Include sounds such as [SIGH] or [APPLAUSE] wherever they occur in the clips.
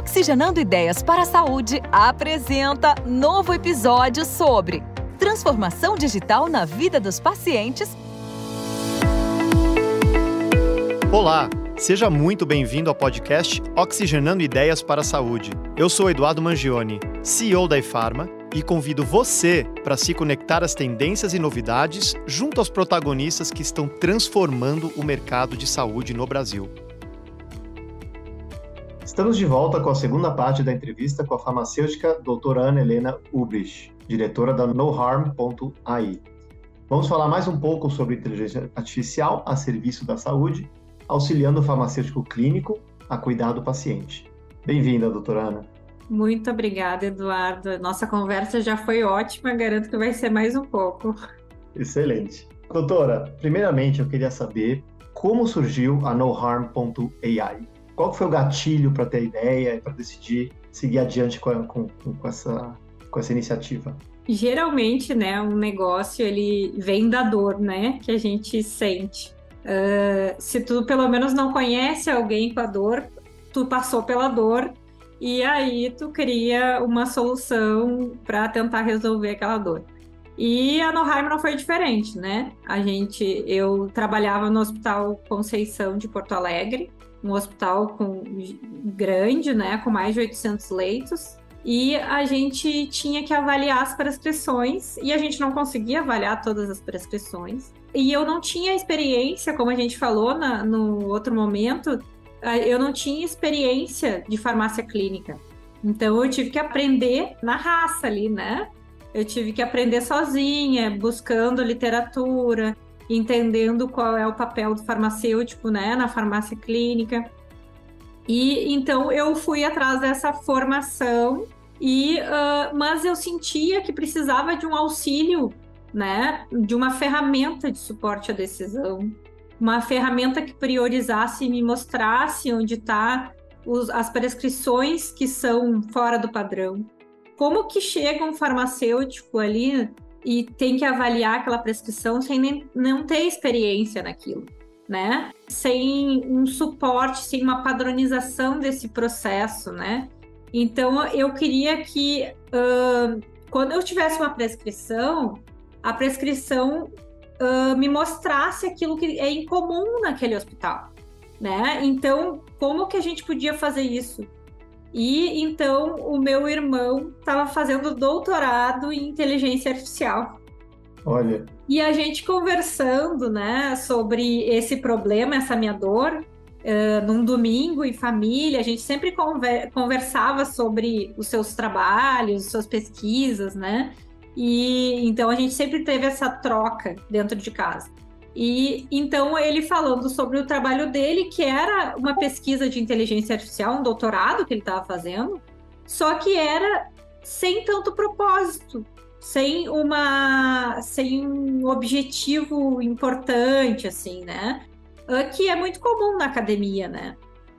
Oxigenando Ideias para a Saúde apresenta novo episódio sobre transformação digital na vida dos pacientes. Olá, seja muito bem-vindo ao podcast Oxigenando Ideias para a Saúde. Eu sou Eduardo Mangione, CEO da eFarma, e convido você para se conectar às tendências e novidades junto aos protagonistas que estão transformando o mercado de saúde no Brasil. Estamos de volta com a segunda parte da entrevista com a farmacêutica doutora Ana Helena Ubrich, diretora da NoHarm.ai. Vamos falar mais um pouco sobre inteligência artificial a serviço da saúde, auxiliando o farmacêutico clínico a cuidar do paciente. Bem-vinda, doutora Ana. Muito obrigada, Eduardo. Nossa conversa já foi ótima, garanto que vai ser mais um pouco. Excelente. Doutora, primeiramente eu queria saber como surgiu a NoHarm.ai. Qual foi o gatilho para ter a ideia e para decidir seguir adiante com, com, com, essa, com essa iniciativa? Geralmente, né, um negócio ele vem da dor, né, que a gente sente. Uh, se tu pelo menos não conhece alguém com a dor, tu passou pela dor e aí tu cria uma solução para tentar resolver aquela dor. E a Noheim não foi diferente, né? A gente, eu trabalhava no Hospital Conceição de Porto Alegre um hospital com, grande, né, com mais de 800 leitos, e a gente tinha que avaliar as prescrições e a gente não conseguia avaliar todas as prescrições. E eu não tinha experiência, como a gente falou na, no outro momento, eu não tinha experiência de farmácia clínica. Então eu tive que aprender na raça ali, né? Eu tive que aprender sozinha, buscando literatura, entendendo qual é o papel do farmacêutico, né, na farmácia clínica. E então eu fui atrás dessa formação e uh, mas eu sentia que precisava de um auxílio, né, de uma ferramenta de suporte à decisão, uma ferramenta que priorizasse e me mostrasse onde está as prescrições que são fora do padrão. Como que chega um farmacêutico ali e tem que avaliar aquela prescrição sem nem, não ter experiência naquilo, né? Sem um suporte, sem uma padronização desse processo, né? Então, eu queria que uh, quando eu tivesse uma prescrição, a prescrição uh, me mostrasse aquilo que é incomum naquele hospital, né? Então, como que a gente podia fazer isso? E então o meu irmão estava fazendo doutorado em inteligência artificial. Olha. E a gente conversando, né, sobre esse problema, essa minha dor, uh, num domingo em família, a gente sempre conver conversava sobre os seus trabalhos, suas pesquisas, né? E então a gente sempre teve essa troca dentro de casa. E então ele falando sobre o trabalho dele, que era uma pesquisa de inteligência artificial, um doutorado que ele estava fazendo, só que era sem tanto propósito, sem uma sem um objetivo importante assim, né? Ah, que é muito comum na academia, né?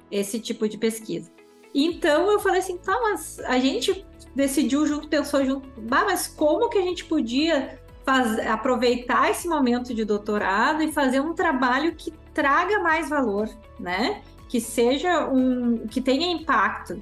Esse tipo de pesquisa. Então eu falei assim, tá, mas a gente decidiu junto, pensou junto, bah, mas como que a gente podia faz, aproveitar esse momento de doutorado e fazer um trabalho que traga mais valor, né? Que seja um que tenha impacto.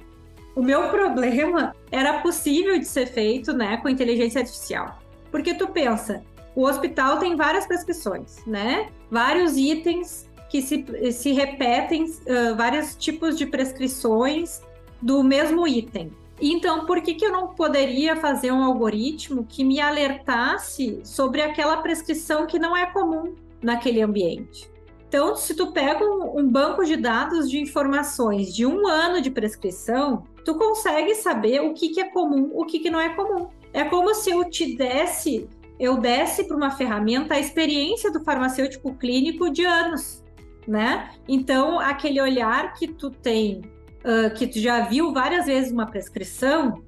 O meu problema era possível de ser feito, né, com inteligência artificial. Porque tu pensa, o hospital tem várias prescrições, né? Vários itens que se, se repetem, uh, vários tipos de prescrições do mesmo item. Então, por que, que eu não poderia fazer um algoritmo que me alertasse sobre aquela prescrição que não é comum naquele ambiente? Então, se tu pega um, um, banco de dados de informações de um ano de prescrição, tu consegue saber o que, que é comum, o que, que não é comum. É como se eu te desse, eu desse para uma ferramenta a experiência do farmacêutico clínico de anos, né? Então, aquele olhar que tu tem uh, que tu já viu várias vezes uma prescrição,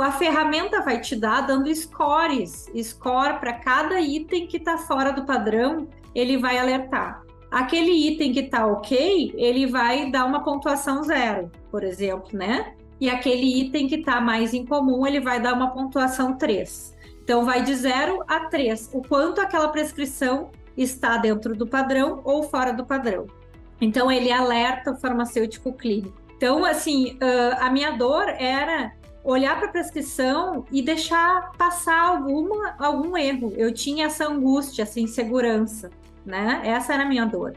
a ferramenta vai te dar dando scores, score para cada item que está fora do padrão, ele vai alertar. Aquele item que está ok, ele vai dar uma pontuação zero, por exemplo, né? E aquele item que está mais incomum, ele vai dar uma pontuação 3. Então, vai de 0 a 3, o quanto aquela prescrição está dentro do padrão ou fora do padrão. Então, ele alerta o farmacêutico clínico. Então, assim, a minha dor era olhar para a prescrição e deixar passar alguma, algum erro. Eu tinha essa angústia, essa insegurança, né? Essa era a minha dor.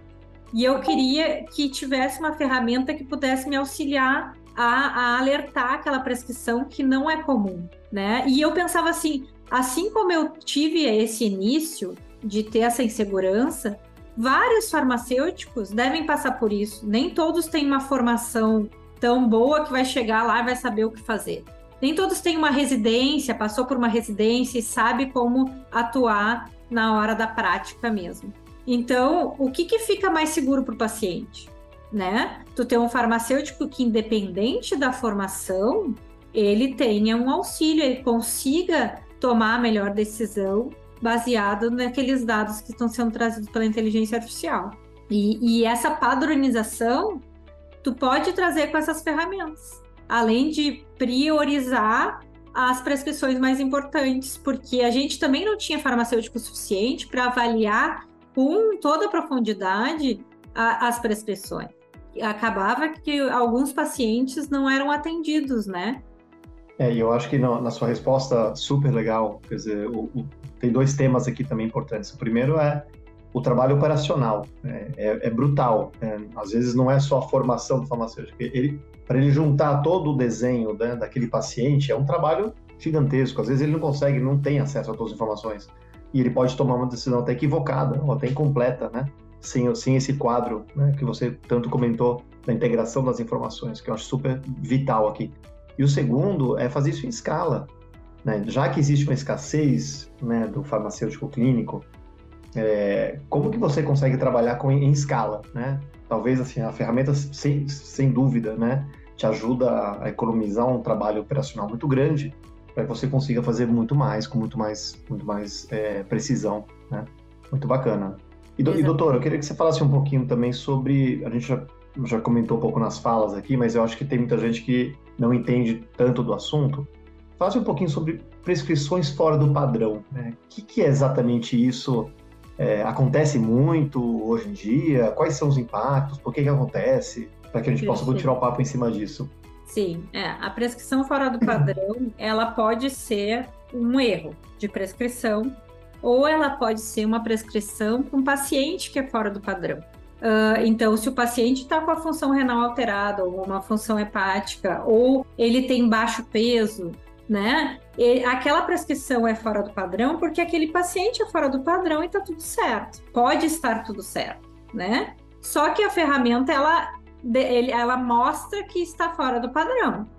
E eu queria que tivesse uma ferramenta que pudesse me auxiliar a, a alertar aquela prescrição que não é comum, né? E eu pensava assim, assim como eu tive esse início de ter essa insegurança, vários farmacêuticos devem passar por isso. Nem todos têm uma formação tão boa que vai chegar lá e vai saber o que fazer. Nem todos têm uma residência, passou por uma residência e sabe como atuar na hora da prática mesmo. Então, o que, que fica mais seguro para o paciente? Né? Tu ter um farmacêutico que, independente da formação, ele tenha um auxílio, ele consiga tomar a melhor decisão baseado naqueles dados que estão sendo trazidos pela inteligência artificial. E, e essa padronização tu pode trazer com essas ferramentas, além de priorizar as prescrições mais importantes, porque a gente também não tinha farmacêutico suficiente para avaliar com toda a profundidade a, as prescrições. Acabava que alguns pacientes não eram atendidos, né? É, e eu acho que na, na, sua resposta super legal, quer dizer, o, o, tem dois temas aqui também importantes. O primeiro é o trabalho operacional, é, é, é brutal. É, às vezes não é só a formação do farmacêutico. Ele, para ele juntar todo o desenho né, daquele paciente, é um trabalho gigantesco. Às vezes ele não consegue, não tem acesso a todas as informações. E ele pode tomar uma decisão até equivocada, ou até incompleta, né? Sem, sem esse quadro né, que você tanto comentou da integração das informações, que eu acho super vital aqui. E o segundo é fazer isso em escala. Né? Já que existe uma escassez né, do farmacêutico clínico, é, como que você consegue trabalhar com, em escala? Né? Talvez assim, a ferramenta, sem, sem dúvida, né, te ajuda a economizar um trabalho operacional muito grande para que você consiga fazer muito mais, com muito mais, muito mais é, precisão. Né? Muito bacana. E, do, e, doutor, eu queria que você falasse um pouquinho também sobre. A gente já, já comentou um pouco nas falas aqui, mas eu acho que tem muita gente que não entende tanto do assunto, fale um pouquinho sobre prescrições fora do padrão. Né? O que, que é exatamente isso? É, acontece muito hoje em dia? Quais são os impactos? Por que, que acontece? Para que a gente possa tirar o papo em cima disso. Sim, é, a prescrição fora do padrão, [CLEARS THROAT] ela pode ser um erro de prescrição ou ela pode ser uma prescrição para um paciente que é fora do padrão. Uh, então, se o paciente está com a função renal alterada, ou uma função hepática, ou ele tem baixo peso, né? E aquela prescrição é fora do padrão porque aquele paciente é fora do padrão e está tudo certo. Pode estar tudo certo, né? Só que a ferramenta ela, ela mostra que está fora do padrão.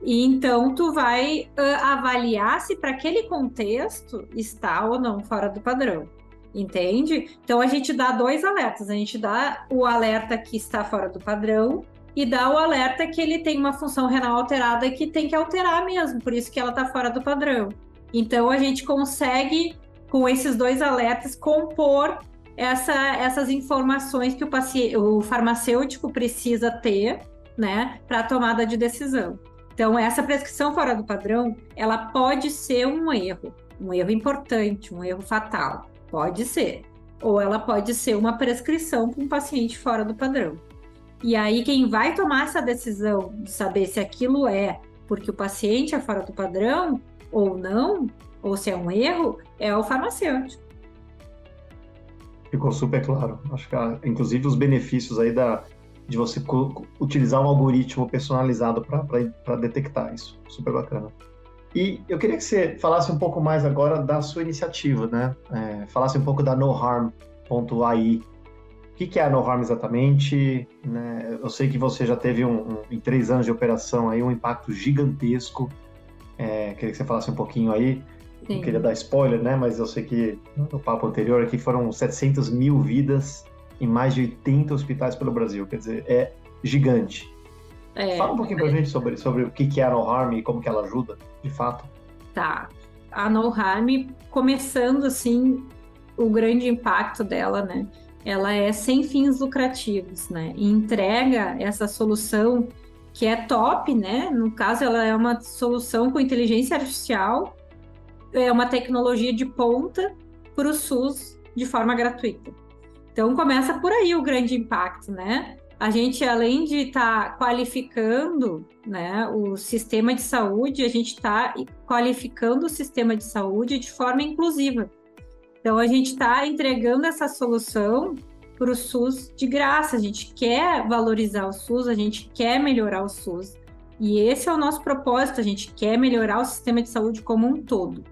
E então tu vai uh, avaliar se para aquele contexto está ou não fora do padrão entende? Então a gente dá dois alertas. A gente dá o alerta que está fora do padrão e dá o alerta que ele tem uma função renal alterada que tem que alterar mesmo, por isso que ela está fora do padrão. Então a gente consegue, com esses dois alertas, compor essa, essas informações que o, o farmacêutico precisa ter, né, para a tomada de decisão. Então, essa prescrição fora do padrão, ela pode ser um erro, um erro importante, um erro fatal. Pode ser. Ou ela pode ser uma prescrição para um paciente fora do padrão. E aí, quem vai tomar essa decisão de saber se aquilo é porque o paciente é fora do padrão ou não, ou se é um erro, é o farmacêutico. Ficou super claro. Acho que, ah, inclusive, os benefícios aí da, de você utilizar um algoritmo personalizado para detectar isso. Super bacana. E eu queria que você falasse um pouco mais agora da sua iniciativa, né? É, falasse um pouco da NoHarm.ai. O que, que é a NoHarm exatamente? Né? Eu sei que você já teve, um, um, em três anos de operação, aí, um impacto gigantesco. É, queria que você falasse um pouquinho aí. Sim. Não queria dar spoiler, né? Mas eu sei que no papo anterior aqui foram 700 mil vidas em mais de 80 hospitais pelo Brasil. Quer dizer, é gigante. É, Fala um pouquinho pra gente sobre, sobre o que é a No Harm e como que ela ajuda, de fato. Tá. A No Harm, começando assim, o grande impacto dela, né? Ela é sem fins lucrativos, né? E entrega essa solução que é top, né? No caso, ela é uma solução com inteligência artificial, é uma tecnologia de ponta para o SUS de forma gratuita. Então começa por aí o grande impacto, né? a gente, além de estar tá qualificando né, o sistema de saúde, a gente está qualificando o sistema de saúde de forma inclusiva. Então, a gente está entregando essa solução para o SUS de graça. A gente quer valorizar o SUS, a gente quer melhorar o SUS. E esse é o nosso propósito, a gente quer melhorar o sistema de saúde como um todo.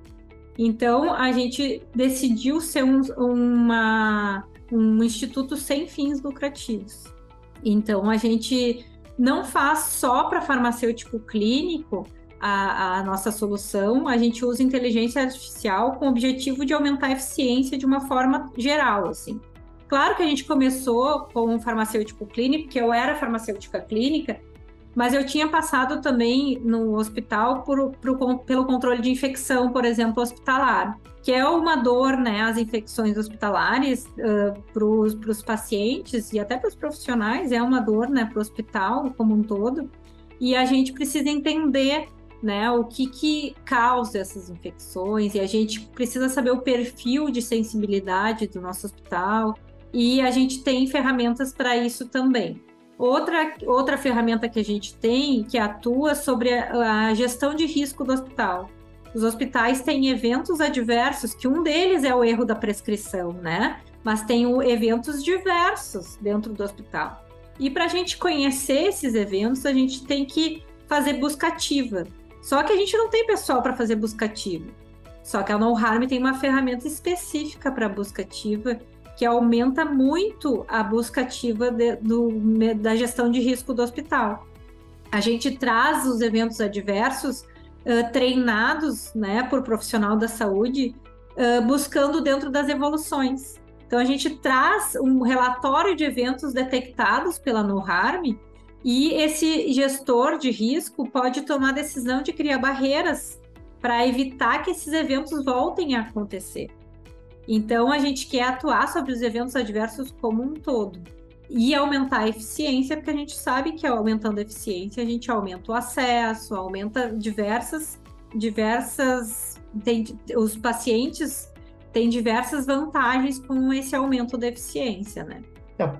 Então, a gente decidiu ser um, uma, um instituto sem fins lucrativos. Então, a gente não faz só para farmacêutico clínico a, a, nossa solução, a gente usa inteligência artificial com o objetivo de aumentar a eficiência de uma forma geral, assim. Claro que a gente começou com um farmacêutico clínico, que eu era farmacêutica clínica, mas eu tinha passado também no hospital por, por, pelo controle de infecção, por exemplo, hospitalar, que é uma dor, né, as infecções hospitalares uh, para os pacientes e até para os profissionais, é uma dor, né, para o hospital como um todo. E a gente precisa entender, né, o que, que causa essas infecções, e a gente precisa saber o perfil de sensibilidade do nosso hospital, e a gente tem ferramentas para isso também. Outra, outra ferramenta que a gente tem que atua sobre a, a gestão de risco do hospital. Os hospitais têm eventos adversos, que um deles é o erro da prescrição, né? Mas tem eventos diversos dentro do hospital. E para a gente conhecer esses eventos, a gente tem que fazer busca ativa. Só que a gente não tem pessoal para fazer busca ativa. Só que a No Harm tem uma ferramenta específica para busca ativa que aumenta muito a busca ativa de, do, da gestão de risco do hospital. A gente traz os eventos adversos uh, treinados né, por profissional da saúde, uh, buscando dentro das evoluções. Então, a gente traz um relatório de eventos detectados pela NoHarm e esse gestor de risco pode tomar a decisão de criar barreiras para evitar que esses eventos voltem a acontecer. Então, a gente quer atuar sobre os eventos adversos como um todo e aumentar a eficiência, porque a gente sabe que aumentando a eficiência, a gente aumenta o acesso, aumenta diversas, diversas, tem, os pacientes têm diversas vantagens com esse aumento da eficiência, né?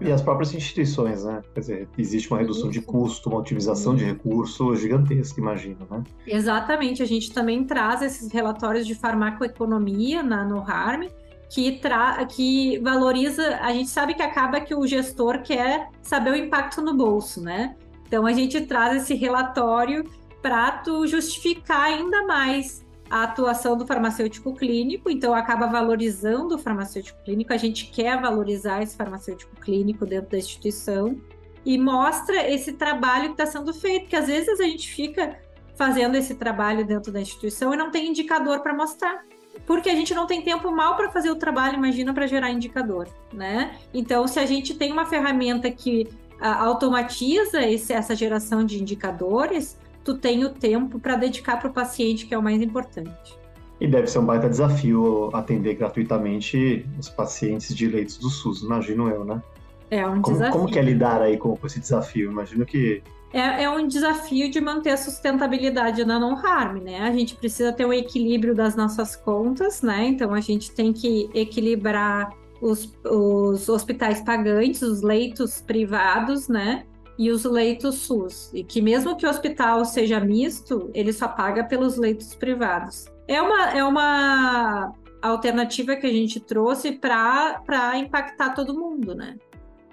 E as próprias instituições, né? Quer dizer, existe uma redução de custo, uma otimização de recurso gigantesca, imagino, né? Exatamente. A gente também traz esses relatórios de farmacoeconomia na, no HARM, que, tra que valoriza. A gente sabe que acaba que o gestor quer saber o impacto no bolso, né? Então a gente traz esse relatório para justificar ainda mais a atuação do farmacêutico clínico, então acaba valorizando o farmacêutico clínico, a gente quer valorizar esse farmacêutico clínico dentro da instituição e mostra esse trabalho que está sendo feito, que às vezes a gente fica fazendo esse trabalho dentro da instituição e não tem indicador para mostrar porque a gente não tem tempo mal para fazer o trabalho, imagina para gerar indicador, né? Então, se a gente tem uma ferramenta que a, automatiza esse, essa geração de indicadores, tu tem o tempo para dedicar para o paciente, que é o mais importante. E deve ser um baita desafio atender gratuitamente os pacientes de leitos do SUS, imagino eu, né? É um como, desafio. Como que é lidar aí com, com esse desafio? Imagino que é, é, um desafio de manter a sustentabilidade na non-harm, né? A gente precisa ter um equilíbrio das nossas contas, né? Então a gente tem que equilibrar os, os hospitais pagantes, os leitos privados, né? E os leitos SUS. E que mesmo que o hospital seja misto, ele só paga pelos leitos privados. É uma, é uma alternativa que a gente trouxe para impactar todo mundo, né?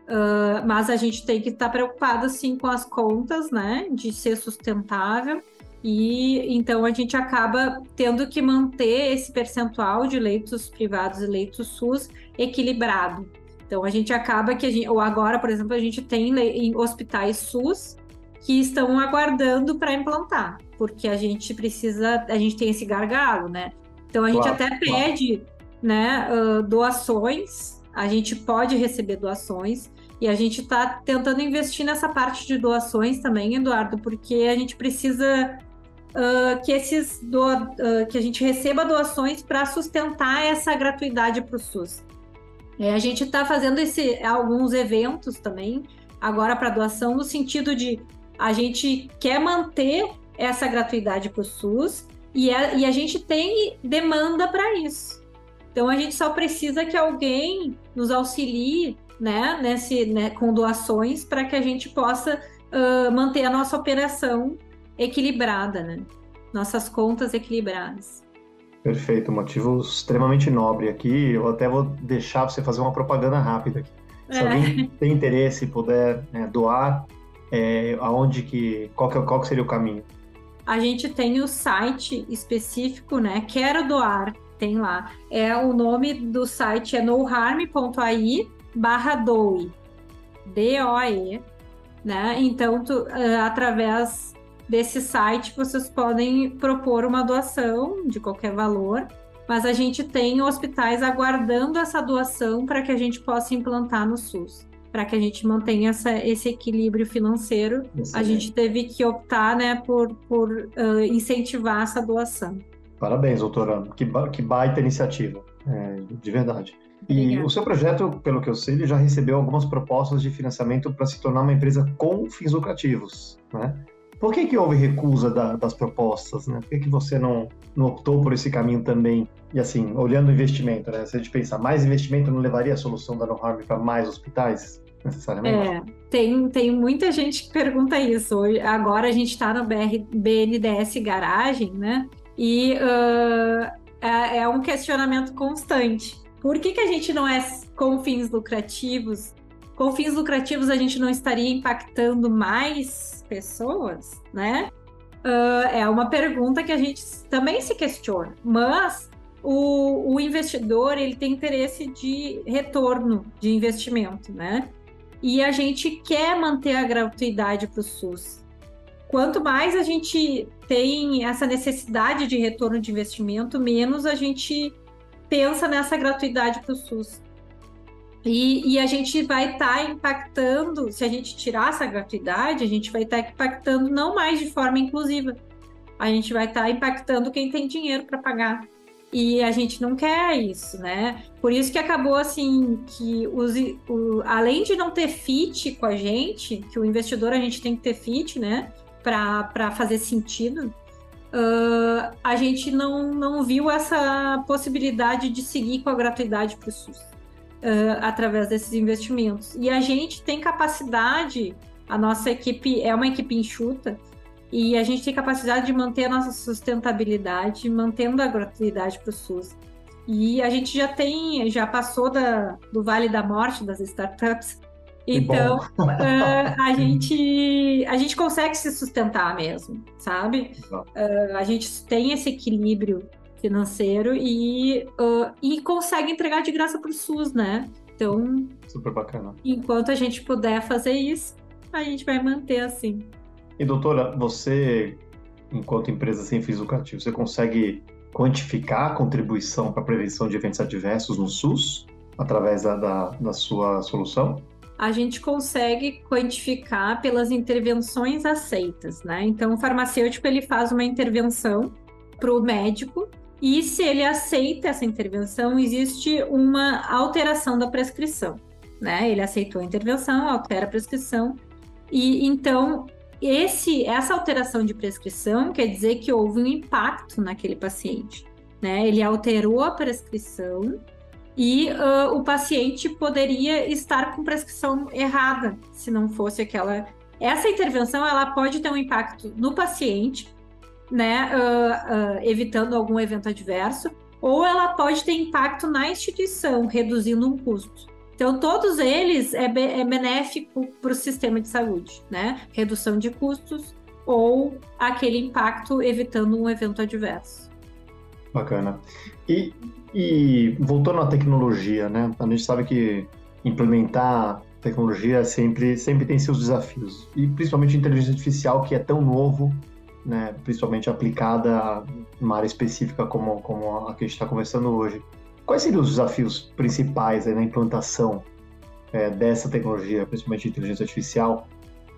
Uh, mas a gente tem que estar tá preocupado sim com as contas, né, de ser sustentável. E então a gente acaba tendo que manter esse percentual de leitos privados e leitos SUS equilibrado. Então a gente acaba que a gente, ou agora, por exemplo, a gente tem em hospitais SUS que estão aguardando para implantar, porque a gente precisa, a gente tem esse gargalo, né? Então a gente claro, até pede, claro. né, uh, doações. A gente pode receber doações, e a gente está tentando investir nessa parte de doações também, Eduardo, porque a gente precisa uh, que esses do, uh, que a gente receba doações para sustentar essa gratuidade para o SUS. É, a gente está fazendo esse, alguns eventos também agora para doação no sentido de a gente quer manter essa gratuidade para o SUS e a, e a gente tem demanda para isso. Então a gente só precisa que alguém nos auxilie né, nesse, né, com doações para que a gente possa uh, manter a nossa operação equilibrada, né? Nossas contas equilibradas. Perfeito, motivo extremamente nobre aqui. Eu até vou deixar você fazer uma propaganda rápida aqui. Se é. alguém tem interesse e puder né, doar, é, aonde que qual, que qual que seria o caminho? A gente tem o site específico, né? Quero doar, tem lá. É o nome do site é noharm.ai barra doe, D-O-E, né? Então, tu, uh, através desse site, vocês podem propor uma doação de qualquer valor, mas a gente tem hospitais aguardando essa doação para que a gente possa implantar no SUS. Para que a gente mantenha essa, esse equilíbrio financeiro, a gente teve que optar né, por, por uh, incentivar essa doação. Parabéns, doutora. Que, que baita iniciativa, é, de verdade. E Obrigada. o seu projeto, pelo que eu sei, ele já recebeu algumas propostas de financiamento para se tornar uma empresa com fins lucrativos, né? Por que, que houve recusa da, das propostas, né? Por que, que você não, não optou por esse caminho também? E assim, olhando o investimento, né? Se a gente pensar, mais investimento não levaria a solução da No Harm para mais hospitais? Necessariamente. É, tem, tem muita gente que pergunta isso. Agora a gente está no BR, BNDES Garagem, né? E uh, é, é um questionamento constante. Por que, que a gente não é com fins lucrativos? Com fins lucrativos, a gente não estaria impactando mais pessoas, né? Uh, é uma pergunta que a gente também se questiona. Mas o, o, investidor ele tem interesse de retorno de investimento, né? E a gente quer manter a gratuidade para o SUS. Quanto mais a gente tem essa necessidade de retorno de investimento, menos a gente pensa nessa gratuidade para o SUS. E, e, a gente vai estar tá impactando, se a gente tirar essa gratuidade, a gente vai estar tá impactando não mais de forma inclusiva. A gente vai estar tá impactando quem tem dinheiro para pagar. E a gente não quer isso, né? Por isso que acabou assim que os, o, além de não ter fit com a gente, que o investidor a gente tem que ter fit, né? Para fazer sentido, uh, a gente não, não viu essa possibilidade de seguir com a gratuidade para o SUS uh, através desses investimentos. E a gente tem capacidade, a nossa equipe é uma equipe enxuta, e a gente tem capacidade de manter a nossa sustentabilidade, mantendo a gratuidade para o SUS. E a gente já tem, já passou da, do Vale da Morte das startups, então, uh, [LAUGHS] a, gente, a gente consegue se sustentar mesmo, sabe? Uh, a gente tem esse equilíbrio financeiro e, uh, e consegue entregar de graça para o SUS, né? Então, super bacana. Enquanto a gente puder fazer isso, a gente vai manter assim. E doutora, você, enquanto empresa sem fins lucrativos, você consegue quantificar a contribuição para a prevenção de eventos adversos no SUS através da, da, da sua solução? a gente consegue quantificar pelas intervenções aceitas, né? Então, o farmacêutico ele faz uma intervenção para o médico e se ele aceita essa intervenção, existe uma alteração da prescrição, né? Ele aceitou a intervenção, altera a prescrição e então esse essa alteração de prescrição quer dizer que houve um impacto naquele paciente, né? Ele alterou a prescrição e uh, o paciente poderia estar com prescrição errada, se não fosse aquela. Essa intervenção ela pode ter um impacto no paciente, né, uh, uh, evitando algum evento adverso, ou ela pode ter impacto na instituição, reduzindo um custo. Então, todos eles é, be é benéfico para o sistema de saúde, né? Redução de custos ou aquele impacto evitando um evento adverso. Bacana. E e voltando à tecnologia, né? A gente sabe que implementar tecnologia sempre, sempre tem seus desafios. E principalmente a inteligência artificial, que é tão novo, né? principalmente aplicada numa área específica como, como a que a gente está conversando hoje. Quais seriam os desafios principais na implantação é, dessa tecnologia, principalmente a inteligência artificial,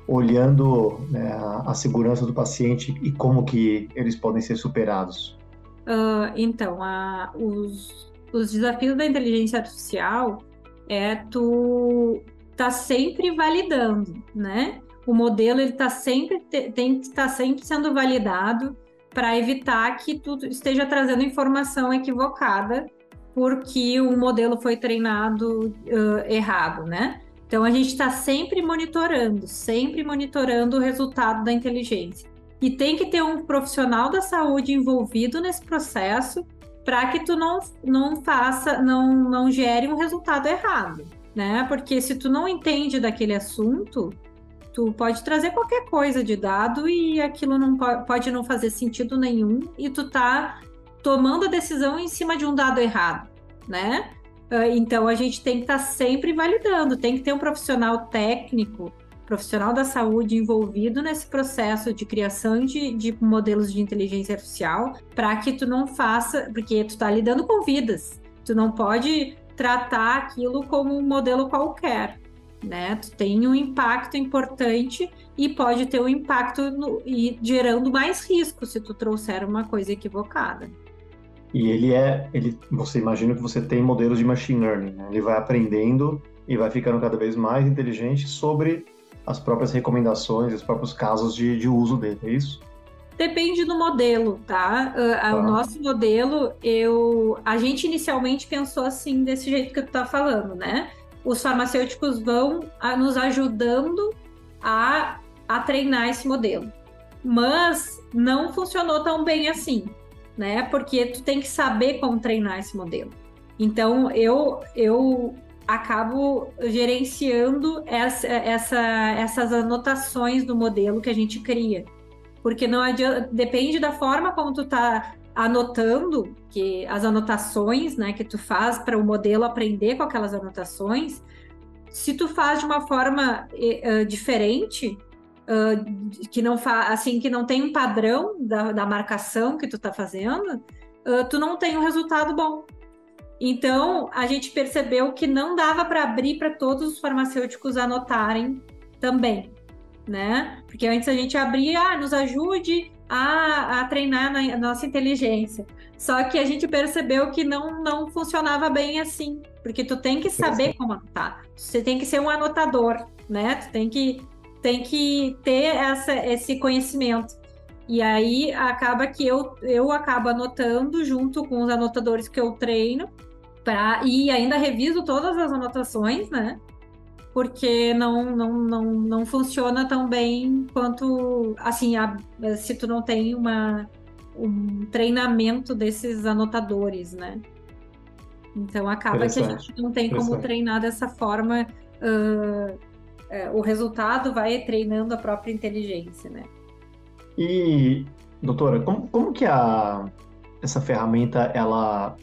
olhando né, a segurança do paciente e como que eles podem ser superados? Uh, então, a, os, os desafios da inteligência artificial é tu tá sempre validando, né? O modelo ele tá sempre tem que estar tá sempre sendo validado para evitar que tu esteja trazendo informação equivocada porque o modelo foi treinado uh, errado, né? Então a gente está sempre monitorando, sempre monitorando o resultado da inteligência. E tem que ter um profissional da saúde envolvido nesse processo para que tu não, não faça, não, não gere um resultado errado, né? Porque se tu não entende daquele assunto, tu pode trazer qualquer coisa de dado e aquilo não pode não fazer sentido nenhum e tu tá tomando a decisão em cima de um dado errado, né? Ah, então a gente tem que estar tá sempre validando, tem que ter um profissional técnico, profissional da saúde envolvido nesse processo de criação de, de modelos de inteligência artificial para que tu não faça, porque tu está lidando com vidas, tu não pode tratar aquilo como um modelo qualquer né? Tu tem um impacto importante e pode ter um impacto no, e gerando mais risco se tu trouxer uma coisa equivocada. E ele é, ele, você imagina que você tem modelos de machine learning, né? ele vai aprendendo e vai ficando cada vez mais inteligente sobre as próprias recomendações, os próprios casos de, de uso dele, é isso? Depende do modelo, tá? Uh, O nosso modelo, eu, a gente inicialmente pensou assim, desse jeito que tu tá falando, né? Os farmacêuticos vão nos ajudando a, a treinar esse modelo. Mas não funcionou tão bem assim, né? Porque tu tem que saber como treinar esse modelo. Então eu eu acabo gerenciando essa, essa, essas anotações do modelo que a gente cria. Porque não adianta, depende da forma como tu tá anotando, que as anotações, né, que tu faz para o modelo aprender com aquelas anotações, se tu faz de uma forma uh, diferente, uh, que não fa assim que não tem um padrão da, da marcação que tu está fazendo, uh, tu não tem um resultado bom. Então a gente percebeu que não dava para abrir para todos os farmacêuticos anotarem também, né? Porque antes a gente abria, ah, nos ajude a, a treinar na nossa inteligência. Só que a gente percebeu que não, não funcionava bem assim, porque tu tem que saber como anotar. Você tem que ser um anotador, né? Tu tem que, tem que ter essa, esse conhecimento. E aí acaba que eu, eu acabo anotando junto com os anotadores que eu treino, pra, e ainda reviso todas as anotações, né? Porque não, não, não, não funciona tão bem quanto, assim, a, se tu não tem uma, um treinamento desses anotadores, né? Então acaba que a gente não tem como treinar dessa forma, uh, uh, o resultado vai treinando a própria inteligência, né? E, doutora, como, como que a, essa ferramenta, ela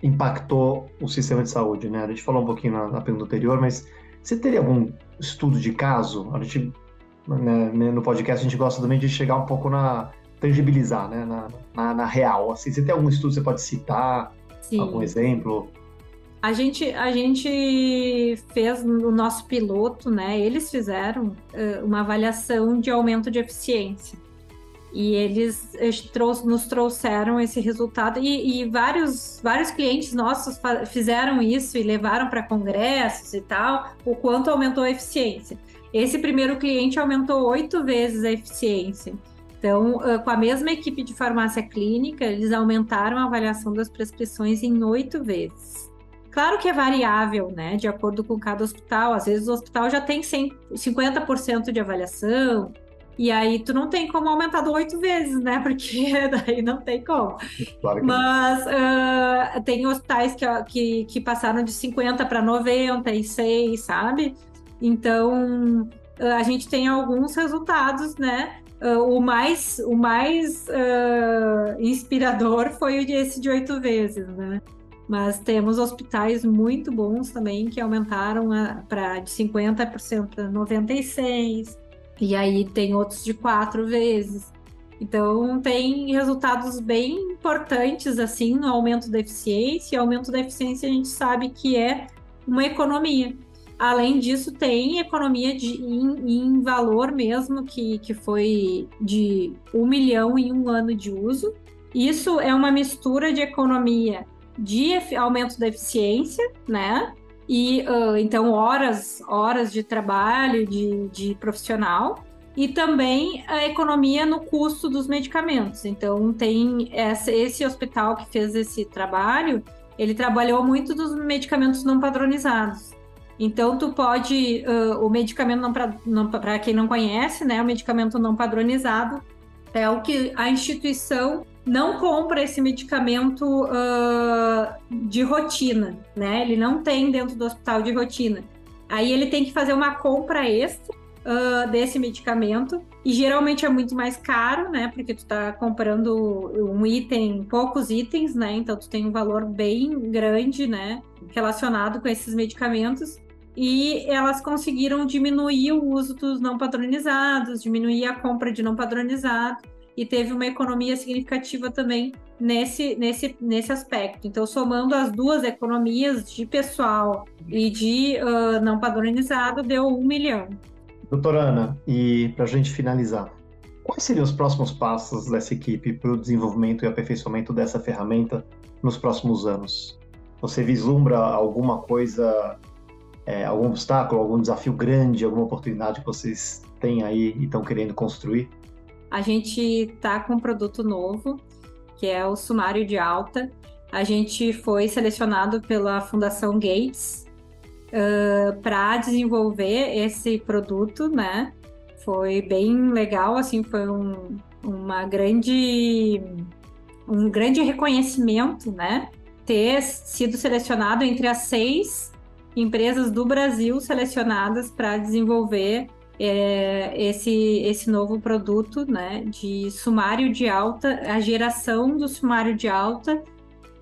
impactou o sistema de saúde, né? A gente falou um pouquinho na, na pergunta anterior, mas você teria algum estudo de caso? A gente, né, né, no podcast, a gente gosta também de chegar um pouco na tangibilizar, né, na, na, na real. Assim, você tem algum estudo que você pode citar? Sim. Algum exemplo? A gente, a gente fez no nosso piloto, né? Eles fizeram uh, uma avaliação de aumento de eficiência. E eles nos trouxeram esse resultado. E, e, vários, vários clientes nossos fizeram isso e levaram para congressos e tal, o quanto aumentou a eficiência. Esse primeiro cliente aumentou oito vezes a eficiência. Então, com a mesma equipe de farmácia clínica, eles aumentaram a avaliação das prescrições em oito vezes. Claro que é variável, né, de acordo com cada hospital. Às vezes o hospital já tem 100, 50% de avaliação, e aí tu não tem como aumentar do oito vezes, né? [LAUGHS] Porque daí não tem como. Claro Mas uh, tem hospitais que, que, que passaram de 50 para 96, sabe? Então uh, a gente tem alguns resultados, né? Uh, o mais, o mais inspirador foi esse de oito vezes, né? Mas temos hospitais muito bons também que aumentaram para de 50% para 96%. E aí tem outros de quatro vezes. Então tem resultados bem importantes assim no aumento da eficiência. E aumento da eficiência a gente sabe que é uma economia. Além disso, tem economia de, em, em valor mesmo, que, que foi de um milhão em um ano de uso. Isso é uma mistura de economia de aumento da eficiência, né? E uh, então horas, horas de trabalho de, de profissional e também a economia no custo dos medicamentos. Então tem essa, esse hospital que fez esse trabalho, ele trabalhou muito dos medicamentos não padronizados. Então, tu pode, uh, o medicamento não para quem não conhece, né? O medicamento não padronizado é o que a instituição não compra esse medicamento uh, de rotina, né? Ele não tem dentro do hospital de rotina. Aí ele tem que fazer uma compra extra uh, desse medicamento e geralmente é muito mais caro, né? Porque tu tá comprando um item, poucos itens, né? Então tu tem um valor bem grande, né? Relacionado com esses medicamentos. E elas conseguiram diminuir o uso dos não padronizados, diminuir a compra de não padronizado e teve uma economia significativa também nesse, nesse, nesse aspecto. Então, somando as duas economias de pessoal e de uh, não padronizado, deu um milhão. Doutora Ana, e para a gente finalizar, quais seriam os próximos passos dessa equipe para o desenvolvimento e aperfeiçoamento dessa ferramenta nos próximos anos? Você vislumbra alguma coisa, é, algum obstáculo, algum desafio grande, alguma oportunidade que vocês têm aí e estão querendo construir? A gente tá com um produto novo, que é o sumário de alta. A gente foi selecionado pela Fundação Gates uh, para desenvolver esse produto, né? Foi bem legal, assim, foi um, uma grande um grande reconhecimento, né? Ter sido selecionado entre as seis empresas do Brasil selecionadas para desenvolver é, esse, esse novo produto né, de sumário de alta, a geração do sumário de alta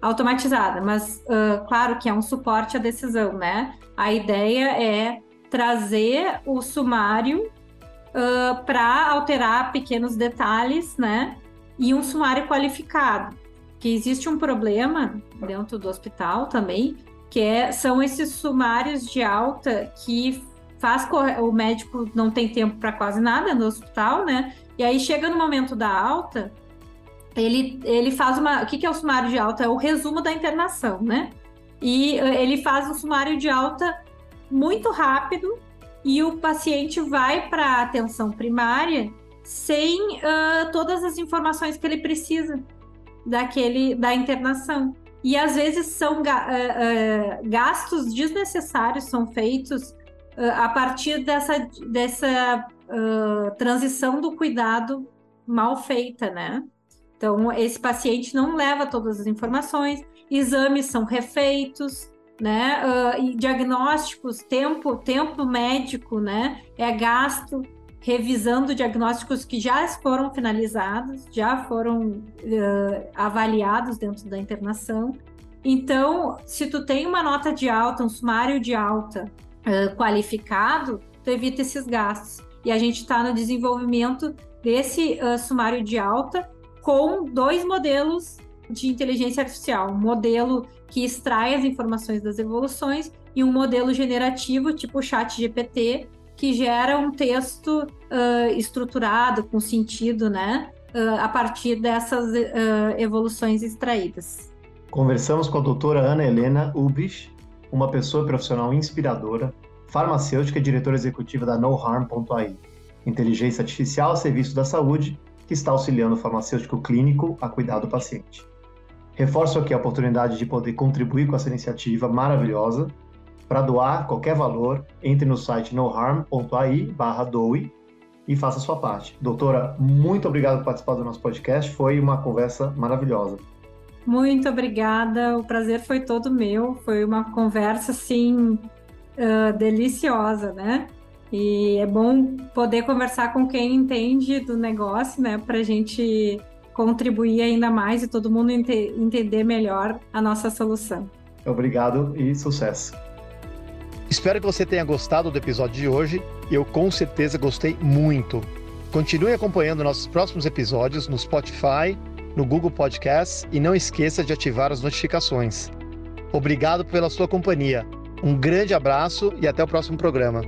automatizada, mas uh, claro que é um suporte à decisão, né? A ideia é trazer o sumário uh, para alterar pequenos detalhes, né? E um sumário qualificado. Que existe um problema dentro do hospital também, que é, são esses sumários de alta que faz o médico não tem tempo para quase nada no hospital, né? E aí chega no momento da alta, ele, ele faz uma. O que, que é o sumário de alta? É o resumo da internação, né? E eh, ele faz um sumário de alta muito rápido e o paciente vai para a atenção primária sem uh, todas as informações que ele precisa daquele da internação. E às vezes são uh, uh, gastos desnecessários são feitos a partir dessa, dessa uh, transição do cuidado mal feita, né? Então, esse paciente não leva todas as informações, exames são refeitos, né? Uh, e diagnósticos, tempo, tempo médico, né? É gasto revisando diagnósticos que já foram finalizados, já foram uh, avaliados dentro da internação. Então, se tu tem uma nota de alta, um sumário de alta, uh, qualificado, tu evita esses gastos. E a gente está no desenvolvimento desse uh, sumário de alta com dois modelos de inteligência artificial. Um modelo que extrai as informações das evoluções e um modelo generativo, tipo o chat GPT, que gera um texto uh, estruturado, com sentido, né? Uh, a partir dessas uh, evoluções extraídas. Conversamos com a doutora Ana Helena Ubich, uma pessoa profissional inspiradora, farmacêutica e diretora executiva da NoHarm.ai, inteligência artificial a serviço da saúde que está auxiliando o farmacêutico clínico a cuidar do paciente. Reforço aqui a oportunidade de poder contribuir com essa iniciativa maravilhosa. Para doar qualquer valor, entre no site noharm.ai doe e faça a sua parte. Doutora, muito obrigado por participar do nosso podcast. Foi uma conversa maravilhosa. Muito obrigada, o prazer foi todo meu. Foi uma conversa assim uh, deliciosa, né? E é bom poder conversar com quem entende do negócio, né? Para a gente contribuir ainda mais e todo mundo ente entender melhor a nossa solução. Obrigado e sucesso. Espero que você tenha gostado do episódio de hoje. Eu com certeza gostei muito. Continue acompanhando nossos próximos episódios no Spotify, no Google Podcasts e não esqueça de ativar as notificações. Obrigado pela sua companhia. Um grande abraço e até o próximo programa.